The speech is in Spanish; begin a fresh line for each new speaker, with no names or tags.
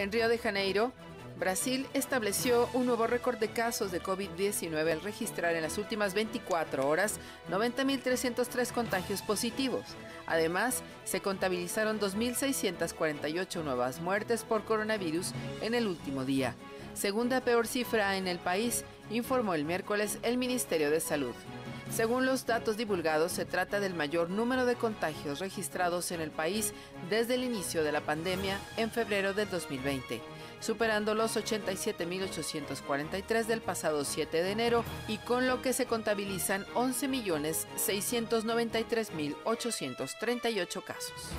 En Río de Janeiro, Brasil estableció un nuevo récord de casos de COVID-19 al registrar en las últimas 24 horas 90.303 contagios positivos. Además, se contabilizaron 2.648 nuevas muertes por coronavirus en el último día, segunda peor cifra en el país, informó el miércoles el Ministerio de Salud. Según los datos divulgados, se trata del mayor número de contagios registrados en el país desde el inicio de la pandemia en febrero del 2020 superando los 87.843 del pasado 7 de enero y con lo que se contabilizan 11.693.838 casos.